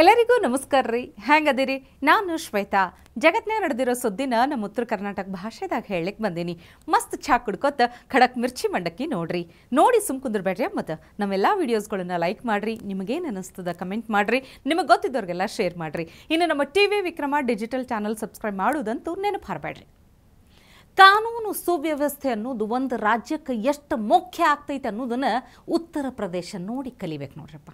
ಎಲ್ಲರಿಗೂ ನಮಸ್ಕಾರ ರೀ. ಹೆಂಗದಿರಿ ನಾನು ಶ್ವೇತಾ. ಜಗತ್ನ್ಯಾಗ ನಡೆದಿರೋ ಸುದ್ದಿನ ನಮ್ಮ ಉತ್ತರ ಕರ್ನಾಟಕ ಭಾಷೆದಾಗ ಹೇಳಲಿಕ್ಕೆ ಬಂದೀನಿ. ಮಸ್ತ್ ಚಾ ಕುಡ್ಕೊತ ಖಡಕ್ ಮಿರ್ಚಿ ಮಂಡಕ್ಕಿ ನೋಡ್ರಿ. ನೋಡಿ ಸುಮ್ ಕುಂದ್ರಬೇಡ್ರಿ ಮತ್ತು ನಮ್ಮೆಲ್ಲ ವೀಡಿಯೋಸ್ಗಳನ್ನ ಲೈಕ್ ಮಾಡ್ರಿ, ನಿಮಗೇನು ಅನ್ನಿಸ್ತದ ಕಮೆಂಟ್ ಮಾಡ್ರಿ, ನಿಮಗೆ ಗೊತ್ತಿದ್ದವ್ರಿಗೆಲ್ಲ ಶೇರ್ ಮಾಡ್ರಿ. ಇನ್ನು ನಮ್ಮ T V Vikrama digital channel subscribe ಮಾಡೋದಂತೂ ನೆನಪು ಹಾರಬೇಡ್ರಿ. ಕಾನೂನು ಸುವ್ಯವಸ್ಥೆ ಅನ್ನೋದು ಒಂದು ರಾಜ್ಯಕ್ಕೆ ಎಷ್ಟು ಮುಖ್ಯ ಆಗ್ತೈತೆ ಅನ್ನೋದನ್ನು ಉತ್ತರ ಪ್ರದೇಶ ನೋಡಿ ಕಲಿಬೇಕು ನೋಡ್ರಪ್ಪ.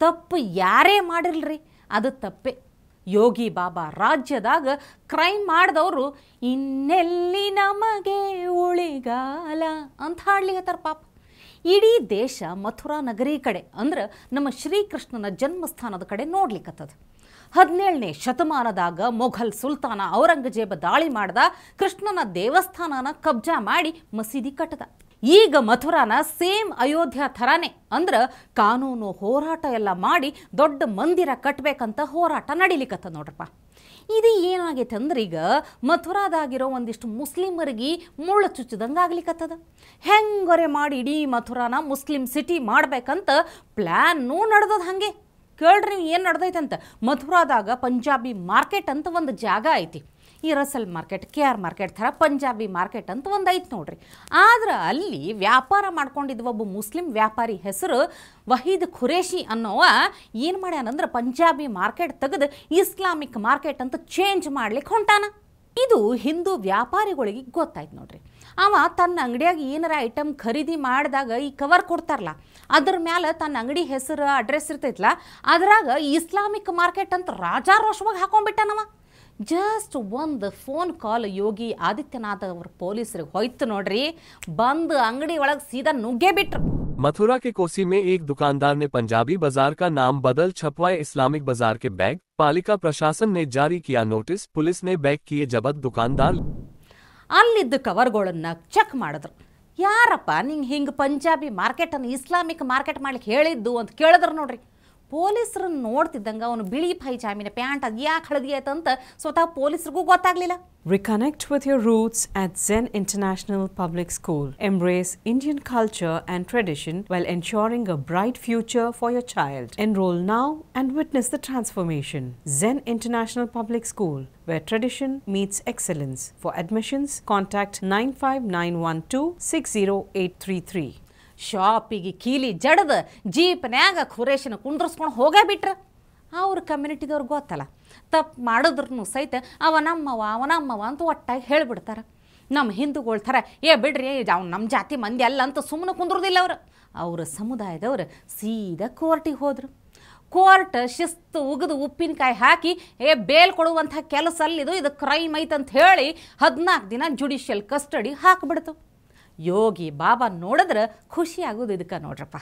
ತಪ್ಪು ಯಾರೇ ಮಾಡಿರಲ್ರಿ ಅದು ತಪ್ಪೇ. ಯೋಗಿ ಬಾಬಾ ರಾಜ್ಯದಾಗ ಕ್ರೈಮ್ ಮಾಡಿದವರು, ಇನ್ನೆಲ್ಲಿ ನಮಗೆ ಉಳಿಗಾಲ? ಅಂತ ಹಾಡ್ಲಿಕತ್ತಾರ ಪಾಪ. ಇಡೀ ದೇಶ ಮಥುರಾ ನಗರಿ ಕಡೆ, ಅಂದ್ರೆ ನಮ್ಮ ಶ್ರೀಕೃಷ್ಣನ ಜನ್ಮಸ್ಥಾನದ ಕಡೆ ನೋಡ್ಲಿಕ್ಕತ್ತದ. ಹದಿನೇಳನೇ ಶತಮಾನದಾಗ ಮೊಘಲ್ ಸುಲ್ತಾನ ಔರಂಗಜೇಬ ದಾಳಿ ಮಾಡ್ದ, ಕೃಷ್ಣನ ದೇವಸ್ಥಾನನ ಕಬ್ಜಾ ಮಾಡಿ ಮಸೀದಿ ಕಟ್ಟದ. ಈಗ ಮಥುರಾನ ಸೇಮ್ ಅಯೋಧ್ಯ ಥರನೇ ಅಂದ್ರೆ ಕಾನೂನು ಹೋರಾಟ ಎಲ್ಲ ಮಾಡಿ ದೊಡ್ಡ ಮಂದಿರ ಕಟ್ಟಬೇಕಂತ ಹೋರಾಟ ನಡೀಲಿಕ್ಕತ್ತ ನೋಡ್ರಪ್ಪ. ಇದು ಏನಾಗೈತೆ ಅಂದ್ರೆ ಈಗ ಮಥುರಾದಾಗಿರೋ ಒಂದಿಷ್ಟು ಮುಸ್ಲಿಮರಿಗೆ ಮುಳ್ಳು ಚುಚ್ಚಿದಂಗೆ ಆಗ್ಲಿಕ್ಕತ್ತದ ಹೆಂಗೊರೆ ಮಾಡಿ ಇಡೀ ಮಥುರಾನ ಮುಸ್ಲಿಂ ಸಿಟಿ ಮಾಡ್ಬೇಕಂತ ಪ್ಲ್ಯಾನ್ನೂ ನಡೆದದ ಹಾಗೆ. ಕೇಳ್ರಿ ಏನು ನಡೆದೈತಂತ. ಮಥುರಾದಾಗ ಪಂಜಾಬಿ ಮಾರ್ಕೆಟ್ ಅಂತ ಒಂದು ಜಾಗ ಐತಿ. ಈ Russell market, K R market ಥರ ಪಂಜಾಬಿ ಮಾರ್ಕೆಟ್ ಅಂತ ಒಂದು ಐತೆ ನೋಡ್ರಿ. ಆದ್ರೆ ಅಲ್ಲಿ ವ್ಯಾಪಾರ ಮಾಡ್ಕೊಂಡಿದ್ದ ಒಬ್ಬ ಮುಸ್ಲಿಂ ವ್ಯಾಪಾರಿ ಹೆಸರು ವಹೀದ್ ಖುರೇಶಿ ಅನ್ನೋವ ಏನು ಮಾಡ್ಯಾನಂದ್ರೆ ಪಂಜಾಬಿ ಮಾರ್ಕೆಟ್ ತೆಗೆದು ಇಸ್ಲಾಮಿಕ್ ಮಾರ್ಕೆಟ್ ಅಂತ ಚೇಂಜ್ ಮಾಡ್ಲಿಕ್ಕೆ ಹೊಂಟಾನ. ಇದು ಹಿಂದೂ ವ್ಯಾಪಾರಿಗಳಿಗೆ ಗೊತ್ತಾಯ್ತು ನೋಡ್ರಿ. ಅವ ತನ್ನ ಅಂಗಡಿಯಾಗ ಏನಾರ ಐಟಮ್ ಖರೀದಿ ಮಾಡಿದಾಗ ಈ ಕವರ್ ಕೊಡ್ತಾರಲ್ಲ, ಅದ್ರ ಮ್ಯಾಲ ತನ್ನ ಅಂಗಡಿ ಹೆಸರು ಅಡ್ರೆಸ್ ಇರ್ತೈತಲ್ಲ ಅದ್ರಾಗ ಇಸ್ಲಾಮಿಕ್ ಮಾರ್ಕೆಟ್ ಅಂತ ರಾಜಾರೋಷವಾಗಿ ಹಾಕೊಂಡ್ಬಿಟ್ಟಾನವ. ಜಸ್ಟ್ ಒಂದು ಫೋನ್ ಕಾಲ್ ಯೋಗಿ ಆದಿತ್ಯನಾಥ್ ಅವ್ರ ಪೊಲೀಸರಿಗೆ ಹೋಯ್ತು ನೋಡ್ರಿ ಬಂದು ಅಂಗಡಿ ಒಳಗೆ ಸೀದಾ ನುಗ್ಗೇ ಬಿಟ್ರು मथुरा के कोसी में एक दुकानदार ने पंजाबी बाजार का नाम बदल छपवाए इस्लामिक बाजार के बैग पालिका प्रशासन ने जारी किया नोटिस पुलिस ने बैग किए जब्त दुकानदार ಅಲ್ಲಿದ್ದ ಕವರ್ಗಳನ್ನ ಚೆಕ್ ಮಾಡಿದ್ರು ಯಾರಪ್ಪ ನಿಂಗೆ ಹಿಂಗೆ ಪಂಜಾಬಿ ಮಾರ್ಕೆಟನ್ನು ಇಸ್ಲಾಮಿಕ್ ಮಾರ್ಕೆಟ್ ಮಾಡ್ಲಿಕ್ಕೆ ಹೇಳಿದ್ದು ಅಂತ ಕೇಳಿದ್ರು ನೋಡ್ರಿ ಪೊಲೀಸರನ್ನ ನೋಡ್ತಿದ್ದಂಗೆ ಅವನು ಬಿಳಿ ಪೈಜಾಮಿನ ಪ್ಯಾಂಟ್ ಅದು ಯಾಕೆ ಹಳದಿ ಆಯ್ತಂತ ಸ್ವತಃ ಪೊಲೀಸರಿಗೂ ಗೊತ್ತಾಗ್ಲಿಲ್ಲ Reconnect with your roots at Zen International Public School. Embrace Indian culture and tradition while ensuring a bright future for your child. Enroll now and witness the transformation. Zen International Public School, where tradition meets excellence. For admissions, contact 95912 60833. ಶಾಪಿಗೆ ಕೀಲಿ ಜಡದ ಜೀಪ್ನ್ಯಾಗ ಖುರೇಶನ ಕುಂದ್ರಸ್ಕೊಂಡು ಹೋಗೇ ಬಿಟ್ರ. ಅವ್ರ ಕಮ್ಯುನಿಟಿದವ್ರು ಗೊತ್ತಲ್ಲ. ತಪ್ಪು ಮಾಡಿದ್ರು ಸಹಿತ ಅವ ನಮ್ಮವ, ಅವ ಅಂತ ಒಟ್ಟಾಗಿ ಹೇಳಿಬಿಡ್ತಾರೆ. ನಮ್ಮ ಹಿಂದೂಗಳ ಥರ, ಏ ಬಿಡ್ರಿ ಅವ್ನು ನಮ್ಮ ಜಾತಿ ಮಂದಿ ಅಲ್ಲ ಅಂತ ಸುಮ್ಮನೆ ಕುಂದ್ರದಿಲ್ಲ ಅವರು. ಅವರ ಸಮುದಾಯದವರು ಸೀದಾ ಕೋರ್ಟಿಗೆ ಹೋದರು. ಕೋರ್ಟ್ ಶಿಸ್ತು ಉಗಿದು ಉಪ್ಪಿನಕಾಯಿ ಹಾಕಿ, ಏ ಬೇಲ್ ಕೊಡುವಂಥ ಕೆಲಸ ಅಲ್ಲಿದು ಇದು ಕ್ರೈಮ್ ಐತಂತ ಹೇಳಿ ಹದಿನಾಲ್ಕು ದಿನ ಜುಡಿಷಿಯಲ್ ಕಸ್ಟಡಿ ಹಾಕಿಬಿಡ್ತು. ಯೋಗಿ ಬಾಬಾ ನೋಡಿದ್ರೆ ಖುಷಿ ಆಗೋದು ಇದಕ್ಕೆ ನೋಡ್ರಪ್ಪ.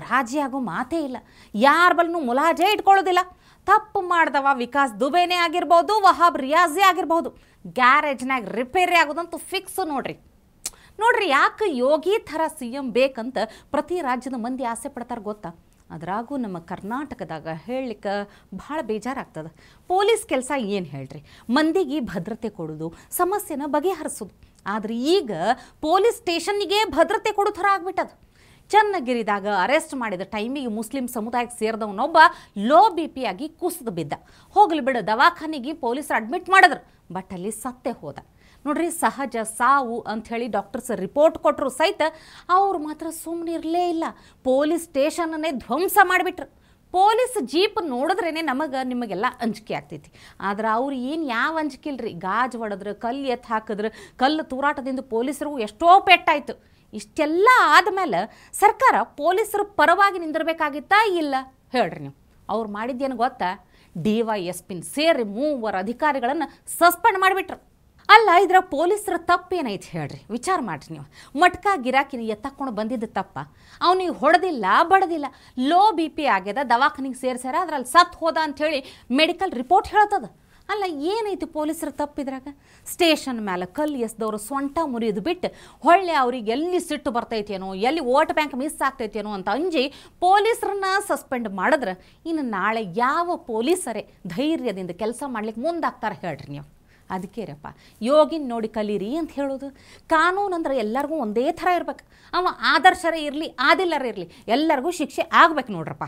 ರಾಜಿ ಆಗೋ ಮಾತೇ ಇಲ್ಲ. ಯಾರ ಬಲ್ನು ಮುಲಾಜೆ ಇಟ್ಕೊಳ್ಳೋದಿಲ್ಲ. ತಪ್ಪು ಮಾಡ್ದವ ವಿಕಾಸ್ ದುಬೇನೇ ಆಗಿರ್ಬೋದು, ವಹಾಬ್ ರಿಯಾಜೇ ಆಗಿರ್ಬೋದು. ಗ್ಯಾರೇಜ್ನಾಗ ರಿಪೇರಿ ಆಗೋದಂತೂ ಫಿಕ್ಸ್ ನೋಡ್ರಿ. ನೋಡ್ರಿ ಯಾಕೆ ಯೋಗಿ ಥರ ಸಿ ಎಂ ಬೇಕಂತ ಪ್ರತಿ ರಾಜ್ಯದ ಮಂದಿ ಆಸೆ ಪಡ್ತಾರೆ ಗೊತ್ತಾ? ಅದ್ರಾಗೂ ನಮ್ಮ ಕರ್ನಾಟಕದಾಗ ಹೇಳಲಿಕ್ಕೆ ಭಾಳ ಬೇಜಾರಾಗ್ತದೆ. ಪೊಲೀಸ್ ಕೆಲಸ ಏನು ಹೇಳ್ರಿ? ಮಂದಿಗೆ ಭದ್ರತೆ ಕೊಡೋದು, ಸಮಸ್ಯೆನ ಬಗೆಹರಿಸೋದು. ಆದರೆ ಈಗ ಪೊಲೀಸ್ ಸ್ಟೇಷನ್ನಿಗೆ ಭದ್ರತೆ ಕೊಡೋ ಥರ ಆಗ್ಬಿಟ್ಟದು ಚನ್ನಗಿರಿದಾಗ ಅರೆಸ್ಟ್ ಮಾಡಿದ ಟೈಮಿಗೆ ಮುಸ್ಲಿಂ ಸಮುದಾಯಕ್ಕೆ ಸೇರಿದವನೊಬ್ಬ ಲೋ ಬಿ ಪಿ ಆಗಿ ಕುಸಿದು ಬಿದ್ದ. ಹೋಗ್ಲಿ ಬಿಡು, ದವಾಖಾನೆಗೆ ಪೊಲೀಸರು ಅಡ್ಮಿಟ್ ಮಾಡಿದ್ರು ಬಟ್ ಅಲ್ಲಿ ಸತ್ತೆ ಹೋದ. ನೋಡ್ರಿ, ಸಹಜ ಸಾವು ಅಂಥೇಳಿ ಡಾಕ್ಟರ್ಸ್ ರಿಪೋರ್ಟ್ ಕೊಟ್ಟರು ಸಹಿತ ಅವ್ರು ಮಾತ್ರ ಸುಮ್ಮನೆ ಇರಲೇ ಇಲ್ಲ. ಪೊಲೀಸ್ ಸ್ಟೇಷನನ್ನೇ ಧ್ವಂಸ ಮಾಡಿಬಿಟ್ರು. ಪೊಲೀಸ್ ಜೀಪ್ ನೋಡಿದ್ರೇ ನಮಗೆ ನಿಮಗೆಲ್ಲ ಅಂಜಿಕೆ ಆಗ್ತೈತಿ. ಆದ್ರೆ ಅವ್ರು ಏನು ಯಾವ ಅಂಜಿಕೆ ಇಲ್ರಿ? ಗಾಜ್ ಹೊಡೆದ್ರು, ಕಲ್ಲು ಎತ್ತು ಹಾಕಿದ್ರು, ಕಲ್ಲು ತೂರಾಟದಿಂದ ಪೊಲೀಸರು ಎಷ್ಟೋ ಪೆಟ್ಟಾಯಿತು. ಇಷ್ಟೆಲ್ಲ ಆದಮೇಲೆ ಸರ್ಕಾರ ಪೊಲೀಸರು ಪರವಾಗಿ ನಿಂದಿರಬೇಕಾಗಿತ್ತಾ ಇಲ್ಲ? ಹೇಳ್ರಿ ನೀವು. ಅವ್ರು ಮಾಡಿದ್ದೇನು ಗೊತ್ತಾ? ಡಿ ವೈ ಎಸ್ ಪಿನ್ ಸೇರಿ ಮೂವರು ಅಧಿಕಾರಿಗಳನ್ನು ಸಸ್ಪೆಂಡ್ ಮಾಡಿಬಿಟ್ರು. ಅಲ್ಲ, ಇದ್ರ ಪೊಲೀಸರ ತಪ್ಪೇನೈತೆ ಹೇಳ್ರಿ? ವಿಚಾರ ಮಾಡ್ರಿ ನೀವು. ಮಟ್ಕ ಗಿರಾಕಿನ ಎತ್ತಕೊಂಡು ಬಂದಿದ್ದು ತಪ್ಪ. ಅವನಿಗೆ ಹೊಡೆದಿಲ್ಲ, ಬಡದಿಲ್ಲ, ಲೋ ಬಿ ಪಿ ಆಗ್ಯದ, ದವಾಖಾನಿಗೆ ಸೇರ್ಸ್ಯಾರ, ಅದ್ರಲ್ಲಿ ಸತ್ತು ಹೋದ ಅಂಥೇಳಿ ಮೆಡಿಕಲ್ ರಿಪೋರ್ಟ್ ಹೇಳ್ತದ. ಅಲ್ಲ, ಏನೈತಿ ಪೊಲೀಸರ ತಪ್ಪಿದ್ರಾಗ ಸ್ಟೇಷನ್ ಮೇಲೆ ಕಲ್ಲು ಎಸ್ದವರು ಸೊಂಟ ಮುರಿದು ಬಿಟ್ಟು ಹೊಳ್ಳೆ ಅವ್ರಿಗೆ ಎಲ್ಲಿ ಸಿಟ್ಟು ಬರ್ತೈತೇನೋ, ಎಲ್ಲಿ ವೋಟ್ ಬ್ಯಾಂಕ್ ಮಿಸ್ ಆಗ್ತೈತೇನೋ ಅಂತ ಅಂಜಿ ಪೊಲೀಸರನ್ನ ಸಸ್ಪೆಂಡ್ ಮಾಡಿದ್ರೆ ಇನ್ನು ನಾಳೆ ಯಾವ ಪೊಲೀಸರೇ ಧೈರ್ಯದಿಂದ ಕೆಲಸ ಮಾಡ್ಲಿಕ್ಕೆ ಮುಂದಾಗ್ತಾರೆ ಹೇಳ್ರಿ ನೀವು. ಅದಕ್ಕೆ ರಪ್ಪ ಯೋಗಿನ ನೋಡಿ ಕಲೀರಿ ಅಂತ ಹೇಳೋದು. ಕಾನೂನು ಅಂದ್ರೆ ಎಲ್ಲರಿಗೂ ಒಂದೇ ಥರ ಇರ್ಬೇಕು. ಅವ ಆದರ್ಶರೇ ಇರಲಿ ಆದಿಲ್ಲರೇ ಇರಲಿ, ಎಲ್ಲರಿಗೂ ಶಿಕ್ಷೆ ಆಗ್ಬೇಕು ನೋಡ್ರಪ್ಪ.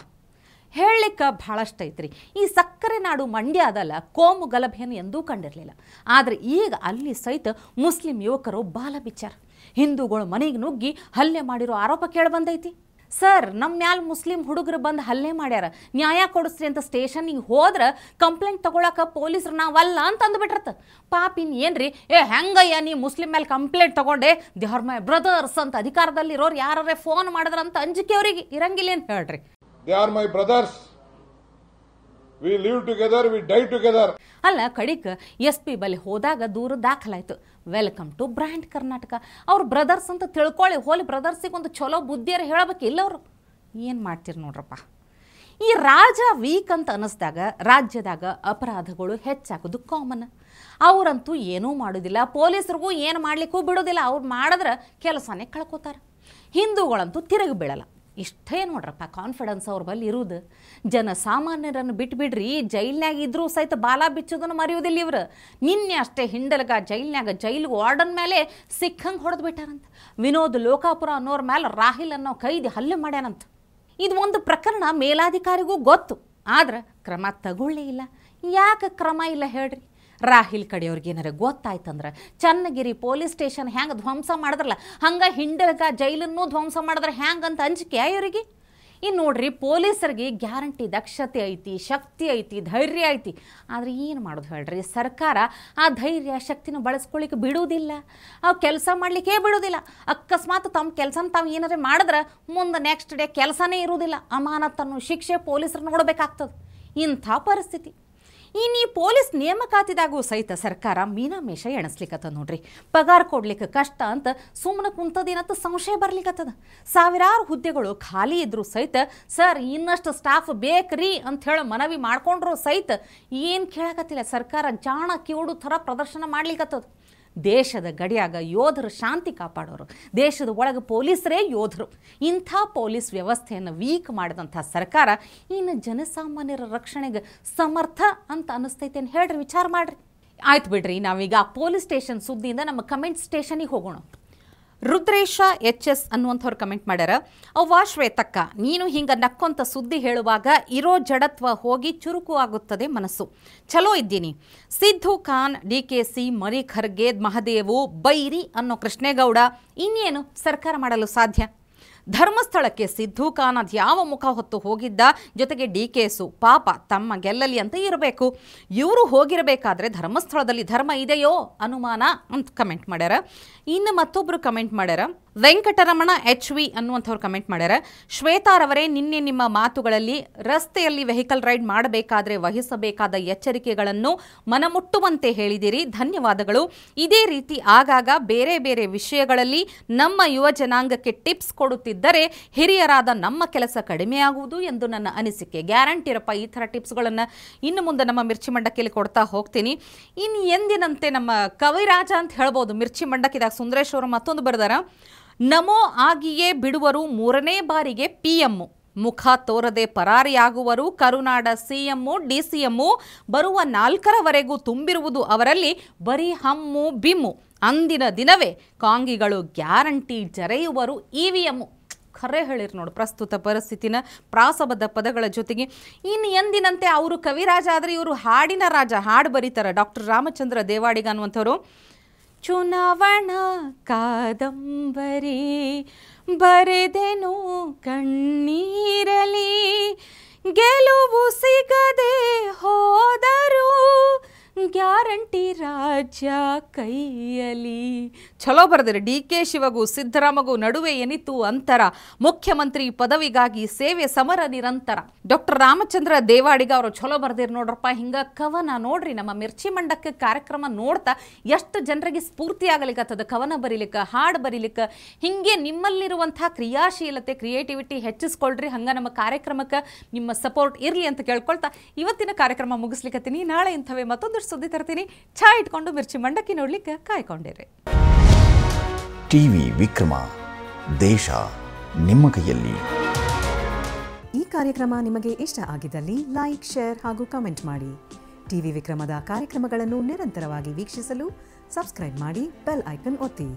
ಹೇಳಲಿಕ್ಕೆ ಭಾಳಷ್ಟು ಐತ್ರಿ. ಈ ಸಕ್ಕರೆ ನಾಡು ಮಂಡ್ಯ ಅದಲ್ಲ, ಕೋಮು ಗಲಭೆಯನ್ನು ಎಂದೂ ಕಂಡಿರಲಿಲ್ಲ. ಆದರೆ ಈಗ ಅಲ್ಲಿ ಸಹಿತ ಮುಸ್ಲಿಂ ಯುವಕರು ಬಾಲ ಬಿಚ್ಚಾರ. ಹಿಂದೂಗಳು ಮನೆಗೆ ನುಗ್ಗಿ ಹಲ್ಲೆ ಮಾಡಿರೋ ಆರೋಪ ಕೇಳಿಬಂದೈತಿ ಸರ್ ನಮ್ಮ ಮ್ಯಾಲ ಮುಸ್ಲಿಂ ಹುಡುಗರು ಬಂದು ಹಲ್ಲೆ ಮಾಡ್ಯಾರ. ನ್ಯಾಯ ಕೊಡಿಸ್ರಿ ಅಂತ ಸ್ಟೇಷನಿಗೆ ಹೋದ್ರೆ ಕಂಪ್ಲೇಂಟ್ ತಗೊಳಕ ಪೊಲೀಸರು ನಾವಲ್ಲ ಅಂತ ಅಂದ್ಬಿಟ್ರತ್ತ ಪಾಪಿನ್ ಏನ್ರಿ? ಏ, ಹೆಂಗಯ್ಯ ನೀ ಮುಸ್ಲಿಂ ಮೇಲೆ ಕಂಪ್ಲೇಂಟ್ ತಗೊಂಡೆ? ದಿ ಆರ್ ಮೈ ಬ್ರದರ್ಸ್ ಅಂತ ಅಧಿಕಾರದಲ್ಲಿರೋರು ಯಾರೇ ಫೋನ್ ಮಾಡಿದ್ರಂತ ಅಂಜಿಕೆ ಅವ್ರಿಗೆ ಇರಂಗಿಲ್ಲ ಏನು ಹೇಳ್ರಿ? They are my brothers. We live together, we die together. ಅಲ್ಲ ಕಡಿಕ ಎಸ್ ಪಿ ಬಲಿ ಹೋದಾಗ ದೂರ ದಾಖಲಾಯ್ತು. ವೆಲ್ಕಮ್ ಟು ಬ್ರ್ಯಾಂಡ್ ಕರ್ನಾಟಕ ಅವ್ರ ಬ್ರದರ್ಸ್ ಅಂತ ತಿಳ್ಕೊಳ್ಳಿ ಹೋಲಿ ಬ್ರದರ್ಸಿಗೆ ಒಂದು ಚಲೋ ಬುದ್ಧಿಯರ ಹೇಳಬೇಕಿಲ್ಲ ಅವರು ಏನು ಮಾಡ್ತೀರಿ ನೋಡ್ರಪ್ಪ. ಈ ರಾಜ ವೀಕ್ ಅಂತ ಅನ್ನಿಸ್ದಾಗ ರಾಜ್ಯದಾಗ ಅಪರಾಧಗಳು ಹೆಚ್ಚಾಗೋದು ಕಾಮನ್ ಅವರಂತೂ ಏನೂ ಮಾಡೋದಿಲ್ಲ ಪೊಲೀಸರಿಗೂ ಏನು ಮಾಡಲಿಕ್ಕೂ ಬಿಡೋದಿಲ್ಲ. ಅವ್ರು ಮಾಡಿದ್ರೆ ಕೆಲಸನೇ ಕಳ್ಕೊತಾರೆ. ಹಿಂದೂಗಳಂತೂ ತಿರುಗಿ ಬೀಳಲ್ಲ. ಇಷ್ಟೇ ನೋಡ್ರಪ್ಪ ಕಾನ್ಫಿಡೆನ್ಸ್ ಅವ್ರ ಬಲ್ಲಿ ಇರುವುದು. ಜನಸಾಮಾನ್ಯರನ್ನು ಬಿಟ್ಬಿಡ್ರಿ ಜೈಲ್ನ್ಯಾಗ ಇದ್ರೂ ಸಹಿತ ಬಾಲ ಬಿಚ್ಚೋದನ್ನು ಮರೆಯೋದಿಲ್ಲ ಇವ್ರು. ನಿನ್ನೆ ಅಷ್ಟೇ ಹಿಂಡಲ್ಗ ಜೈಲ್ನ್ಯಾಗ ಜೈಲ್ ವಾರ್ಡನ್ ಮೇಲೆ ಸಿಕ್ಕಂಗೆ ಹೊಡೆದು ಬಿಟ್ಟಾರಂತ. ವಿನೋದ್ ಲೋಕಾಪುರ ಅನ್ನೋರ ಮೇಲೆ ರಾಹಿಲ್ ಅನ್ನೋ ಕೈದಿ ಹಲ್ಲೆ ಮಾಡ್ಯಾನಂತ. ಇದು ಒಂದು ಪ್ರಕರಣ ಮೇಲಾಧಿಕಾರಿಗೂ ಗೊತ್ತು. ಆದ್ರೆ ಕ್ರಮ ತಗೊಳ್ಳೇ ಇಲ್ಲ. ಯಾಕೆ ಕ್ರಮ ಇಲ್ಲ ಹೇಳ್ರಿ? ರಾಹಿಲ್ ಕಡೆಯವ್ರಿಗೆ ಏನಾರ ಗೊತ್ತಾಯ್ತಂದ್ರೆ ಚನ್ನಗಿರಿ ಪೊಲೀಸ್ ಸ್ಟೇಷನ್ ಹೆಂಗೆ ಧ್ವಂಸ ಮಾಡಿದ್ರಲ್ಲ, ಹಂಗೆ ಹಿಂಡಲ್ಗ ಜೈಲನ್ನು ಧ್ವಂಸ ಮಾಡಿದ್ರೆ ಅಂತ ಅಂಜಿಕೆ ಇವರಿಗೆ? ಇನ್ನು ನೋಡ್ರಿ ಪೊಲೀಸರಿಗೆ ಗ್ಯಾರಂಟಿ, ದಕ್ಷತೆ ಐತಿ, ಶಕ್ತಿ ಐತಿ, ಧೈರ್ಯ ಐತಿ. ಆದರೆ ಏನು ಮಾಡೋದು ಹೇಳ್ರಿ? ಸರ್ಕಾರ ಆ ಧೈರ್ಯ, ಶಕ್ತಿನ ಬಳಸ್ಕೊಳ್ಳಿಕ್ಕೆ ಬಿಡುವುದಿಲ್ಲ ಆ ಕೆಲಸ ಮಾಡಲಿಕ್ಕೆ ಬಿಡುವುದಿಲ್ಲ ಅಕಸ್ಮಾತ್ ತಮ್ಮ ಕೆಲಸನ ತಾವು ಏನಾರೇ ಮಾಡಿದ್ರೆ ಮುಂದೆ ನೆಕ್ಸ್ಟ್ ಡೇ ಕೆಲಸನೇ ಇರುವುದಿಲ್ಲ ಅಮಾನತನ್ನು ಶಿಕ್ಷೆ ಪೊಲೀಸರು ನೋಡಬೇಕಾಗ್ತದೆ. ಇಂಥ ಪರಿಸ್ಥಿತಿ. ಇನ್ನು ಈ ಪೊಲೀಸ್ ನೇಮಕಾತಿದಾಗೂ ಸಹಿತ ಸರ್ಕಾರ ಮೀನಾಮೇಷ ಎಣಿಸ್ಲಿಕ್ಕತ್ತದ ನೋಡ್ರಿ. ಪಗಾರ ಕೊಡ್ಲಿಕ್ಕೆ ಕಷ್ಟ ಅಂತ ಸುಮ್ಮನೆ ಕುಂತದೇನಂತ ಸಂಶಯ ಬರ್ಲಿಕ್ಕತ್ತದ ಸಾವಿರಾರು ಹುದ್ದೆಗಳು ಖಾಲಿ ಇದ್ರೂ ಸಹಿತ, ಸರ್, ಇನ್ನಷ್ಟು ಸ್ಟಾಫ್ ಬೇಕ್ರಿ ಅಂತ ಹೇಳಿ ಮನವಿ ಮಾಡ್ಕೊಂಡ್ರು ಸಹಿತ ಏನು ಕೇಳಕತ್ತಿಲ್ಲ. ಸರ್ಕಾರ ಜಾಣ ಕಿವುಡು ಥರ ಪ್ರದರ್ಶನ ಮಾಡ್ಲಿಕ್ಕತ್ತದ ದೇಶದ ಗಡಿಯಾಗ ಯೋಧರು ಶಾಂತಿ ಕಾಪಾಡೋರು. ದೇಶದ ಒಳಗೆ ಪೊಲೀಸರೇ ಯೋಧರು. ಇಂಥ ಪೊಲೀಸ್ ವ್ಯವಸ್ಥೆಯನ್ನು ವೀಕ್ ಮಾಡಿದಂಥ ಸರ್ಕಾರ ಇನ್ನು ಜನಸಾಮಾನ್ಯರ ರಕ್ಷಣೆಗೆ ಸಮರ್ಥ ಅಂತ ಅನ್ನಿಸ್ತೈತೆ ಅಂತ ಹೇಳ್ರಿ, ವಿಚಾರ ಮಾಡ್ರಿ. ಆಯ್ತು ಬಿಡ್ರಿ, ನಾವೀಗ ಪೊಲೀಸ್ ಸ್ಟೇಷನ್ ಸುದ್ದಿಯಿಂದ ನಮ್ಮ ಕಮೆಂಟ್ ಸ್ಟೇಷನಿಗೆ ಹೋಗೋಣ. ರುದ್ರೇಶ, ಎಚ್ ಎಸ್ ಅನ್ನುವಂಥವ್ರು ಕಮೆಂಟ್ ಮಾಡ್ಯಾರ. ಅವ್ವಾ ಶ್ವೇತಕ್ಕ ನೀನು ಹಿಂಗೆ ನಕ್ಕೊಂತ ಸುದ್ದಿ ಹೇಳುವಾಗ ಇರೋ ಜಡತ್ವ ಹೋಗಿ ಚುರುಕು ಆಗುತ್ತದೆ ಮನಸ್ಸು. ಚಲೋ ಇದ್ದೀನಿ. Siddu, Khan, D K C ಮರಿ ಖರ್ಗೆ ಮಹದೇವು, ಬೈರಿ ಅನ್ನೋ ಕೃಷ್ಣೇಗೌಡ ಇನ್ನೇನು ಸರ್ಕಾರ ಮಾಡಲು ಸಾಧ್ಯ? ಧರ್ಮಸ್ಥಳಕ್ಕೆ ಸಿದ್ದು ಖಾನ್ ಯಾವ ಮುಖ ಹೊತ್ತು ಹೋಗಿದ್ದ? ಜೊತೆಗೆ ಡಿ ಕೇಸು ಪಾಪ ತಮ್ಮ ಗೆಲ್ಲಲಿ ಅಂತ ಇರಬೇಕು. ಇವರು ಹೋಗಿರಬೇಕಾದ್ರೆ ಧರ್ಮಸ್ಥಳದಲ್ಲಿ ಧರ್ಮ ಇದೆಯೋ? ಅನುಮಾನ ಅಂತ ಕಮೆಂಟ್ ಮಾಡ್ಯಾರ. ಇನ್ನು ಮತ್ತೊಬ್ಬರು ಕಮೆಂಟ್ ಮಾಡ್ಯಾರ. ವೆಂಕಟರಮಣ ಎಚ್ ವಿ ಅನ್ನುವಂಥವ್ರು ಕಮೆಂಟ್ ಮಾಡ್ಯಾರ. ಶ್ವೇತಾರವರೇ ನಿನ್ನೆ ನಿಮ್ಮ ಮಾತುಗಳಲ್ಲಿ ರಸ್ತೆಯಲ್ಲಿ ವೆಹಿಕಲ್ ರೈಡ್ ಮಾಡಬೇಕಾದ್ರೆ ವಹಿಸಬೇಕಾದ ಎಚ್ಚರಿಕೆಗಳನ್ನು ಮನಮುಟ್ಟುವಂತೆ ಹೇಳಿದಿರಿ. ಧನ್ಯವಾದಗಳು. ಇದೇ ರೀತಿ ಆಗಾಗ ಬೇರೆ ಬೇರೆ ವಿಷಯಗಳಲ್ಲಿ ನಮ್ಮ ಯುವ ಜನಾಂಗಕ್ಕೆ ಟಿಪ್ಸ್ ಕೊಡುತ್ತಿದ್ದರೆ ಹಿರಿಯರಾದ ನಮ್ಮ ಕೆಲಸ ಕಡಿಮೆಯಾಗುವುದು ಎಂದು ನನ್ನ ಅನಿಸಿಕೆ. ಗ್ಯಾರಂಟಿ ಇರಪ್ಪ, ಈ ಥರ ಟಿಪ್ಸ್ಗಳನ್ನು ಇನ್ನು ಮುಂದೆ ನಮ್ಮ ಮಿರ್ಚಿ ಮಂಡಕ್ಕಿಯಲ್ಲಿ ಕೊಡ್ತಾ ಹೋಗ್ತೀನಿ. ಇನ್ನು ಎಂದಿನಂತೆ ನಮ್ಮ ಕವಿರಾಜ ಅಂತ ಹೇಳ್ಬೋದು, ಮಿರ್ಚಿ ಮಂಡಕ್ಕಿದಾಗ ಸುಂದರೇಶ್ ಅವರು ಮತ್ತೊಂದು ಬರೆದಾರ. ನಮೋ ಆಗಿಯೇ ಬಿಡುವರು ಮೂರನೇ ಬಾರಿಗೆ ಪಿಎಂ. ಮುಖ ತೋರದೆ ಪರಾರಿಯಾಗುವರು ಕರುನಾಡ ಸಿಎಂ, ಡಿಸಿಎಂ. ಬರುವ ನಾಲ್ಕರವರೆಗೂ ತುಂಬಿರುವುದು ಅವರಲ್ಲಿ ಬರೀ ಹಮ್ಮು ಬಿಮ್ಮು. ಅಂದಿನ ದಿನವೇ ಕಾಂಗಿಗಳು ಗ್ಯಾರಂಟಿ ಜರೆಯುವರು ಇವಿಎಂ. ಖರೆ ಹೇಳಿರು ನೋಡು ಪ್ರಸ್ತುತ ಪರಿಸ್ಥಿತಿನ ಪ್ರಾಸಬದ್ಧ ಪದಗಳ ಜೊತೆಗೆ. ಇನ್ನು ಎಂದಿನಂತೆ ಅವರು ಕವಿರಾಜ, ಆದರೆ ಇವರು ಹಾಡಿನ ರಾಜ, ಹಾಡು ಬರೀತಾರೆ ಡಾಕ್ಟರ್ ರಾಮಚಂದ್ರ ದೇವಾಡಿಗ ಅನ್ನುವಂಥವ್ರು. ಚುನಾವಣಾ ಕಾದಂಬರಿ ಬರೆದೆನು ಕಣ್ಣೀರಲಿ ಗೆಲುವು ಸಿಗ ಗ್ಯಾರಂಟಿ ರಾಜ್ಯ ಕೈಯಲಿ ಚಲೋ ಬರೆದಿರಿ. ಡಿ ಕೆ ಶಿವಗೂ ಸಿದ್ದರಾಮಗೂ ನಡುವೆ ಏನಿತ್ತು ಅಂತರ. ಮುಖ್ಯಮಂತ್ರಿ ಪದವಿಗಾಗಿ ಸೇವೆ ಸಮರ ನಿರಂತರ. ಡಾಕ್ಟರ್ ರಾಮಚಂದ್ರ ದೇವಾಡಿಗ ಅವರು ಚಲೋ ಬರ್ದಿರ್ ನೋಡ್ರಪ್ಪ. ಹಿಂಗ ಕವನ ನೋಡ್ರಿ ನಮ್ಮ ಮಿರ್ಚಿ ಮಂಡಕ್ಕೆ ಕಾರ್ಯಕ್ರಮ ನೋಡ್ತಾ ಎಷ್ಟು ಜನರಿಗೆ ಸ್ಫೂರ್ತಿ ಆಗಲಿಕ್ಕತ್ತದ ಕವನ ಬರೀಲಿಕ್ಕೆ, ಹಾಡು ಬರೀಲಿಕ್ಕೆ. ಹಿಂಗೆ ನಿಮ್ಮಲ್ಲಿರುವಂತಹ ಕ್ರಿಯಾಶೀಲತೆ, ಕ್ರಿಯೇಟಿವಿಟಿ ಹೆಚ್ಚಿಸ್ಕೊಳ್ರಿ. ಹಂಗ ನಮ್ಮ ಕಾರ್ಯಕ್ರಮಕ್ಕೆ ನಿಮ್ಮ ಸಪೋರ್ಟ್ ಇರಲಿ ಅಂತ ಕೇಳ್ಕೊಳ್ತಾ ಇವತ್ತಿನ ಕಾರ್ಯಕ್ರಮ ಮುಗಿಸ್ಲಿಕ್ಕತ್ತೀನಿ ನಾಳೆ ಇಂಥವೇ ಮತ್ತೊಂದಷ್ಟು ಸುದ್ದಿ ತರ್ತೀನಿ. ಛಾ ಇಟ್ಕೊಂಡು ಮಿರ್ಚಿ ಮಂಡಕ್ಕಿ ನೋಡ್ಲಿಕ್ಕೆ ಕಾಯ್ಕೊಂಡಿರಿ. ಟಿವಿ ವಿಕ್ರಮ ದೇಶ ನಿಮ್ಮ ಕೈಯಲ್ಲಿ. ಈ ಕಾರ್ಯಕ್ರಮ ನಿಮಗೆ ಇಷ್ಟ ಆಗಿದ್ದಲ್ಲಿ ಲೈಕ್ ಶೇರ್ ಹಾಗೂ ಕಮೆಂಟ್ ಮಾಡಿ. ಟಿವಿ ವಿಕ್ರಮದ ಕಾರ್ಯಕ್ರಮಗಳನ್ನು ನಿರಂತರವಾಗಿ ವೀಕ್ಷಿಸಲು ಸಬ್ಸ್ಕ್ರೈಬ್ ಮಾಡಿ ಬೆಲ್ ಐಕನ್ ಒತ್ತಿ.